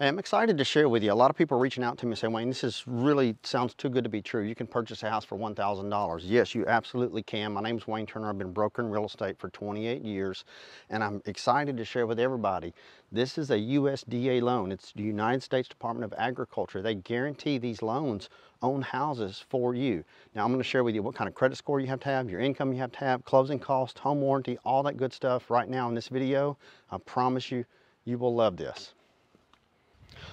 I'm excited to share with you. A lot of people are reaching out to me saying, Wayne, this is really sounds too good to be true. You can purchase a house for $1,000. Yes, you absolutely can. My name's Wayne Turner. I've been brokering real estate for 28 years, and I'm excited to share with everybody. This is a USDA loan. It's the United States Department of Agriculture. They guarantee these loans on houses for you. Now, I'm going to share with you what kind of credit score you have to have, your income you have to have, closing costs, home warranty, all that good stuff right now in this video. I promise you, you will love this.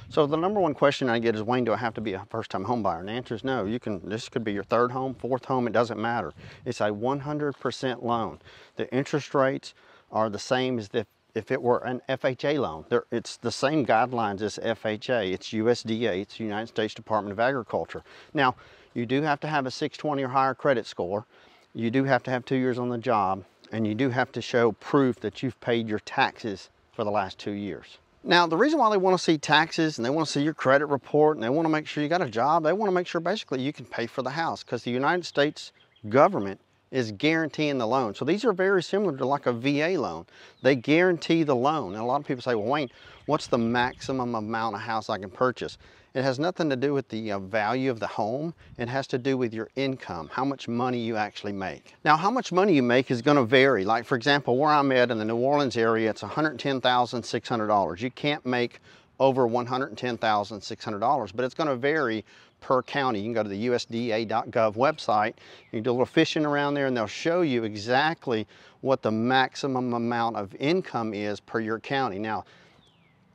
So the number one question I get is, Wayne, do I have to be a first-time home buyer? And the answer is no. You can. This could be your third home, fourth home. It doesn't matter. It's a 100% loan. The interest rates are the same as if, if it were an FHA loan. It's the same guidelines as FHA. It's USDA. It's United States Department of Agriculture. Now, you do have to have a 620 or higher credit score. You do have to have two years on the job, and you do have to show proof that you've paid your taxes for the last two years. Now, the reason why they want to see taxes and they want to see your credit report and they want to make sure you got a job, they want to make sure basically you can pay for the house because the United States government is guaranteeing the loan. So these are very similar to like a VA loan. They guarantee the loan. And a lot of people say, well, Wayne, what's the maximum amount of house I can purchase? It has nothing to do with the uh, value of the home. It has to do with your income, how much money you actually make. Now, how much money you make is gonna vary. Like for example, where I'm at in the New Orleans area, it's $110,600. You can't make over $110,600, but it's gonna vary per county. You can go to the USDA.gov website, you can do a little fishing around there and they'll show you exactly what the maximum amount of income is per your county. Now,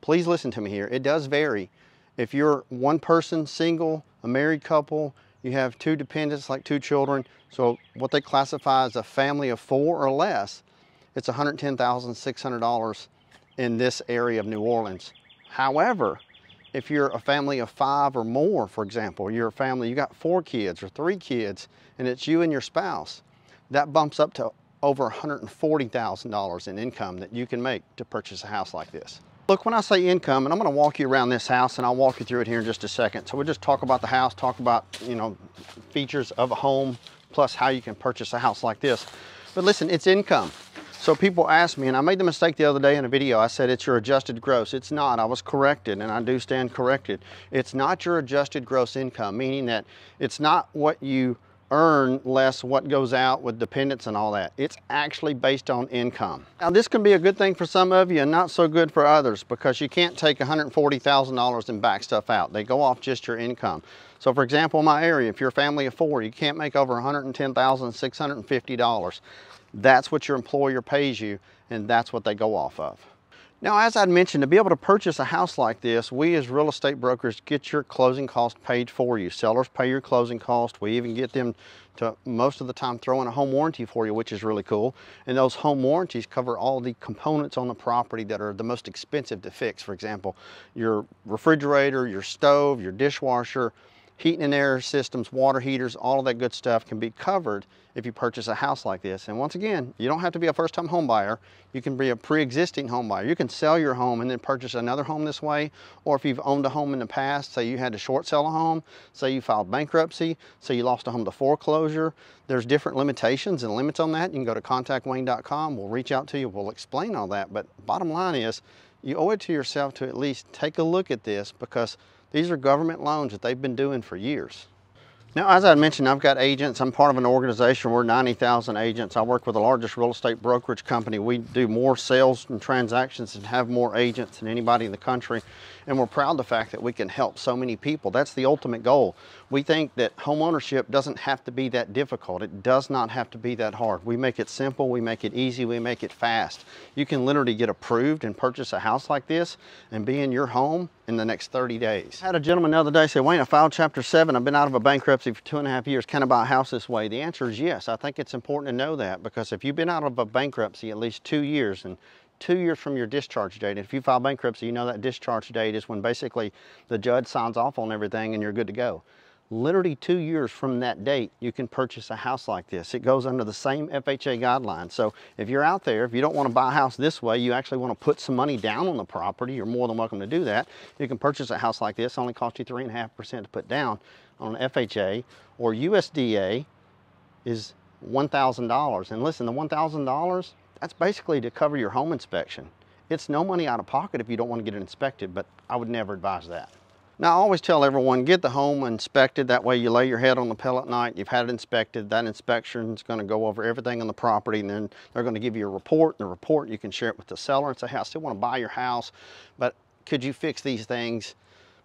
please listen to me here. It does vary. If you're one person, single, a married couple, you have two dependents, like two children, so what they classify as a family of four or less, it's $110,600 in this area of New Orleans. However, if you're a family of five or more, for example, you're a family, you got four kids or three kids, and it's you and your spouse, that bumps up to over $140,000 in income that you can make to purchase a house like this. Look, when I say income, and I'm gonna walk you around this house and I'll walk you through it here in just a second. So we'll just talk about the house, talk about, you know, features of a home, plus how you can purchase a house like this. But listen, it's income. So people ask me, and I made the mistake the other day in a video, I said it's your adjusted gross. It's not, I was corrected, and I do stand corrected. It's not your adjusted gross income, meaning that it's not what you earn less what goes out with dependents and all that. It's actually based on income. Now this can be a good thing for some of you and not so good for others because you can't take $140,000 and back stuff out. They go off just your income. So for example, in my area, if you're a family of four, you can't make over $110,650. That's what your employer pays you and that's what they go off of. Now, as I'd mentioned, to be able to purchase a house like this, we as real estate brokers get your closing cost paid for you. Sellers pay your closing cost. We even get them to most of the time throw in a home warranty for you, which is really cool. And those home warranties cover all the components on the property that are the most expensive to fix. For example, your refrigerator, your stove, your dishwasher, heating and air systems, water heaters, all of that good stuff can be covered if you purchase a house like this. And once again, you don't have to be a first-time home buyer. You can be a pre-existing home buyer. You can sell your home and then purchase another home this way. Or if you've owned a home in the past, say you had to short sell a home, say you filed bankruptcy, say you lost a home to foreclosure, there's different limitations and limits on that. You can go to contactwayne.com. We'll reach out to you. We'll explain all that. But bottom line is, you owe it to yourself to at least take a look at this because these are government loans that they've been doing for years. Now, as I mentioned, I've got agents. I'm part of an organization. We're 90,000 agents. I work with the largest real estate brokerage company. We do more sales and transactions and have more agents than anybody in the country. And we're proud of the fact that we can help so many people. That's the ultimate goal. We think that home ownership doesn't have to be that difficult. It does not have to be that hard. We make it simple, we make it easy, we make it fast. You can literally get approved and purchase a house like this and be in your home in the next 30 days. I had a gentleman the other day say, Wayne, I filed chapter seven. I've been out of a bankruptcy for two and a half years. Can I buy a house this way? The answer is yes. I think it's important to know that because if you've been out of a bankruptcy at least two years and two years from your discharge date. If you file bankruptcy, you know that discharge date is when basically the judge signs off on everything and you're good to go. Literally two years from that date, you can purchase a house like this. It goes under the same FHA guidelines. So if you're out there, if you don't want to buy a house this way, you actually want to put some money down on the property, you're more than welcome to do that. You can purchase a house like this, only cost you 3.5% to put down on an FHA or USDA is $1,000. And listen, the $1,000, that's basically to cover your home inspection. It's no money out of pocket if you don't want to get it inspected, but I would never advise that. Now, I always tell everyone, get the home inspected. That way you lay your head on the pillow at night, you've had it inspected. That inspection is gonna go over everything on the property and then they're gonna give you a report. And the report, you can share it with the seller and say, hey, I still wanna buy your house, but could you fix these things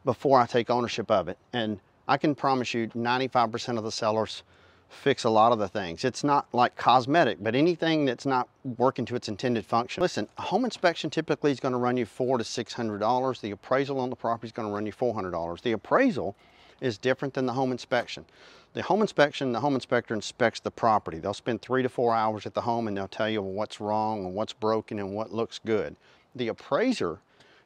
before I take ownership of it? And I can promise you 95% of the sellers fix a lot of the things. It's not like cosmetic, but anything that's not working to its intended function. Listen, a home inspection typically is gonna run you four to $600. The appraisal on the property is gonna run you $400. The appraisal is different than the home inspection. The home inspection, the home inspector inspects the property. They'll spend three to four hours at the home and they'll tell you what's wrong and what's broken and what looks good. The appraiser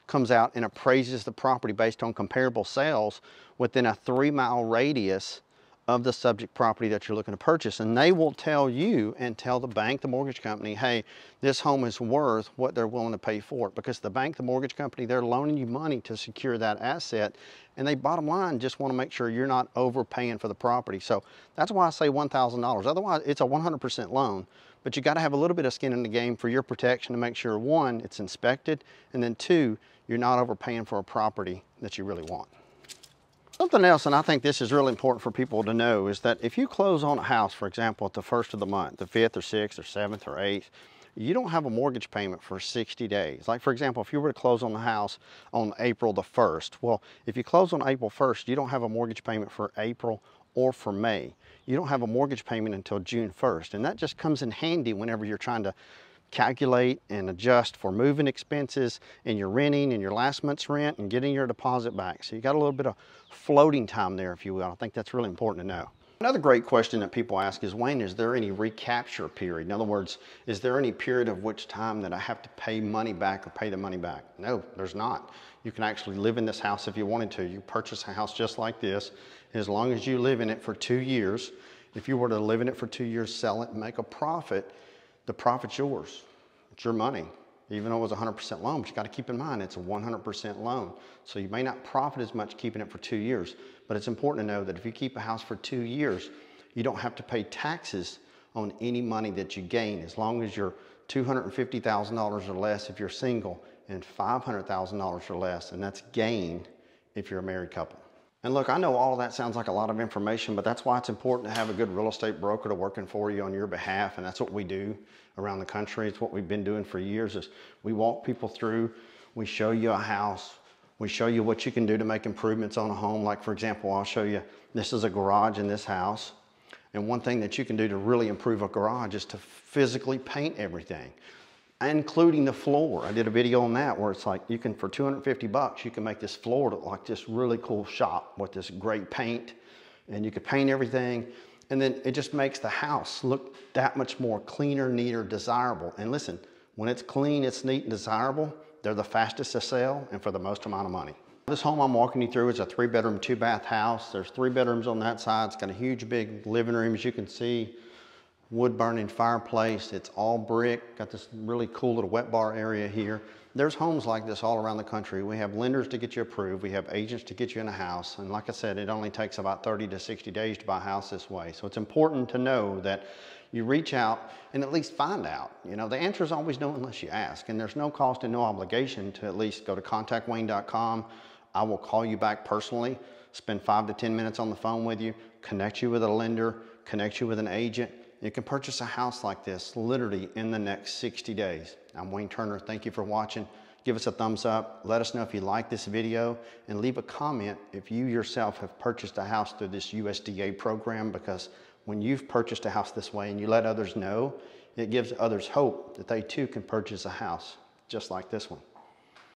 comes out and appraises the property based on comparable sales within a three mile radius of the subject property that you're looking to purchase. And they will tell you and tell the bank, the mortgage company, hey, this home is worth what they're willing to pay for it. Because the bank, the mortgage company, they're loaning you money to secure that asset. And they bottom line just want to make sure you're not overpaying for the property. So that's why I say $1,000. Otherwise, it's a 100% loan. But you got to have a little bit of skin in the game for your protection to make sure one, it's inspected, and then two, you're not overpaying for a property that you really want. Something else, and I think this is really important for people to know, is that if you close on a house, for example, at the first of the month, the fifth or sixth or seventh or eighth, you don't have a mortgage payment for 60 days. Like for example, if you were to close on the house on April the 1st, well, if you close on April 1st, you don't have a mortgage payment for April or for May. You don't have a mortgage payment until June 1st. And that just comes in handy whenever you're trying to calculate and adjust for moving expenses and your renting and your last month's rent and getting your deposit back. So you got a little bit of floating time there, if you will. I think that's really important to know. Another great question that people ask is, Wayne, is there any recapture period? In other words, is there any period of which time that I have to pay money back or pay the money back? No, there's not. You can actually live in this house if you wanted to. You purchase a house just like this. As long as you live in it for two years, if you were to live in it for two years, sell it and make a profit, the profit's yours. It's your money, even though it was a 100% loan. But you got to keep in mind it's a 100% loan. So you may not profit as much keeping it for two years. But it's important to know that if you keep a house for two years, you don't have to pay taxes on any money that you gain as long as you're $250,000 or less if you're single and $500,000 or less, and that's gain if you're a married couple. And look, I know all of that sounds like a lot of information, but that's why it's important to have a good real estate broker to working for you on your behalf. And that's what we do around the country. It's what we've been doing for years is we walk people through, we show you a house, we show you what you can do to make improvements on a home. Like for example, I'll show you, this is a garage in this house. And one thing that you can do to really improve a garage is to physically paint everything including the floor. I did a video on that where it's like you can, for 250 bucks, you can make this floor look like this really cool shop with this great paint and you could paint everything. And then it just makes the house look that much more cleaner, neater, desirable. And listen, when it's clean, it's neat and desirable, they're the fastest to sell and for the most amount of money. This home I'm walking you through is a three bedroom, two bath house. There's three bedrooms on that side. It's got a huge big living room, as you can see wood burning fireplace. It's all brick. Got this really cool little wet bar area here. There's homes like this all around the country. We have lenders to get you approved. We have agents to get you in a house. And like I said, it only takes about 30 to 60 days to buy a house this way. So it's important to know that you reach out and at least find out. You know, the answer is always no unless you ask. And there's no cost and no obligation to at least go to contactwayne.com. I will call you back personally, spend five to 10 minutes on the phone with you, connect you with a lender, connect you with an agent, you can purchase a house like this literally in the next 60 days. I'm Wayne Turner. Thank you for watching. Give us a thumbs up. Let us know if you like this video and leave a comment if you yourself have purchased a house through this USDA program because when you've purchased a house this way and you let others know, it gives others hope that they too can purchase a house just like this one.